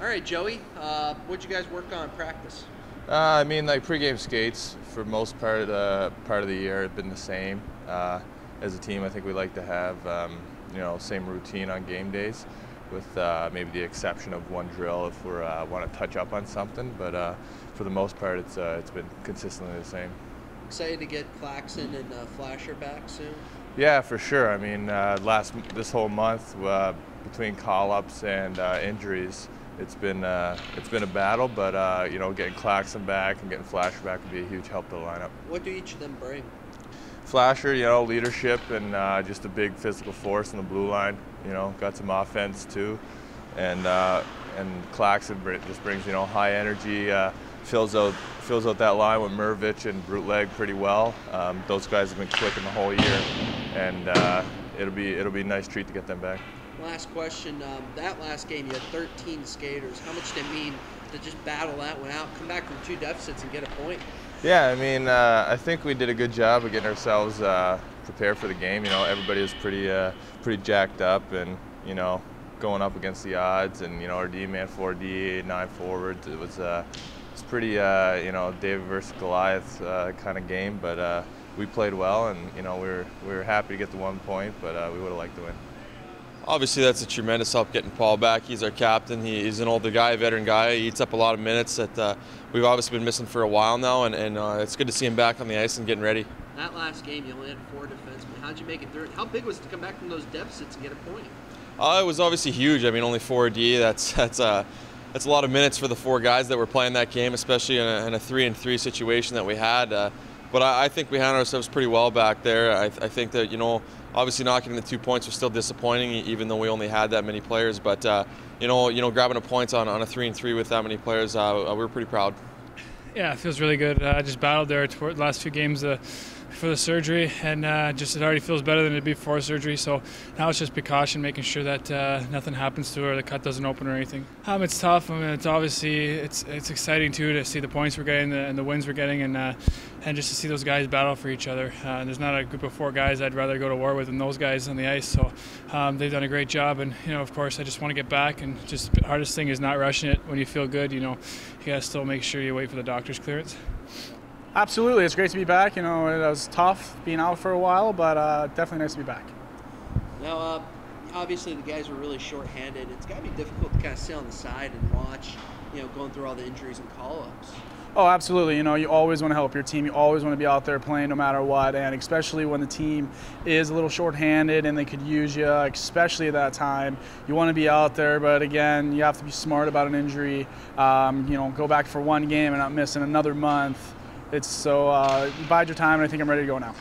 All right, Joey, uh, what'd you guys work on in practice? Uh, I mean, like pregame skates for most part of the part of the year have been the same. Uh, as a team, I think we like to have um, you know same routine on game days, with uh, maybe the exception of one drill if we uh, want to touch up on something. But uh, for the most part, it's uh, it's been consistently the same. Excited to get Clackson and uh, Flasher back soon. Yeah, for sure. I mean, uh, last this whole month between call-ups and injuries it's been uh, it's been a battle, but uh, you know, getting Clackson back and getting Flasher back would be a huge help to the lineup. What do each of them bring? Flasher, you know, leadership and uh, just a big physical force in the blue line. You know, got some offense too, and uh, and Clackson just brings you know high energy. Uh, fills out fills out that line with Mervich and Brutleg pretty well. Um, those guys have been clicking the whole year, and uh, it'll be it'll be a nice treat to get them back. Last question. Um, that last game, you had 13 skaters. How much did it mean to just battle that one out, come back from two deficits, and get a point? Yeah, I mean, uh, I think we did a good job of getting ourselves uh, prepared for the game. You know, everybody was pretty, uh, pretty jacked up, and you know, going up against the odds, and you know, our D-man, four D, nine forwards. It was, uh, it's pretty, uh, you know, David versus Goliath uh, kind of game, but we played well, and you know, we were we were happy to get the one point, but we would have liked to win. Obviously, that's a tremendous help getting Paul back. He's our captain. He, he's an older guy, a veteran guy. He eats up a lot of minutes that uh, we've obviously been missing for a while now, and, and uh, it's good to see him back on the ice and getting ready. That last game, you only had four defensemen. How'd you make it through? How big was it to come back from those deficits and get a point? Uh, it was obviously huge. I mean, only 4D. That's that's uh, that's a lot of minutes for the four guys that were playing that game, especially in a, in a three and three situation that we had. Uh, but I, I, think we handled ourselves pretty well back there. I, I, think that you know, obviously not getting the two points was still disappointing, even though we only had that many players. But uh, you know, you know, grabbing a point on, on a three and three with that many players, uh, we were pretty proud. Yeah, it feels really good. Uh, I just battled there toward the last few games. Uh, for the surgery, and uh, just it already feels better than it did before surgery. So now it's just precaution, making sure that uh, nothing happens to her, the cut doesn't open or anything. Um, it's tough. I mean, it's obviously it's it's exciting too to see the points we're getting and the wins we're getting, and uh, and just to see those guys battle for each other. Uh, there's not a group of four guys I'd rather go to war with than those guys on the ice. So um, they've done a great job, and you know, of course, I just want to get back. And just the hardest thing is not rushing it when you feel good. You know, you gotta still make sure you wait for the doctor's clearance. Absolutely, it's great to be back. You know, it was tough being out for a while, but uh, definitely nice to be back. Now, uh, obviously, the guys were really short-handed. It's got to be difficult to kind of sit on the side and watch, you know, going through all the injuries and call-ups. Oh, absolutely. You know, you always want to help your team. You always want to be out there playing no matter what, and especially when the team is a little short-handed and they could use you, especially at that time. You want to be out there, but again, you have to be smart about an injury. Um, you know, go back for one game and not missing another month it's so uh, bide your time, and I think I'm ready to go now.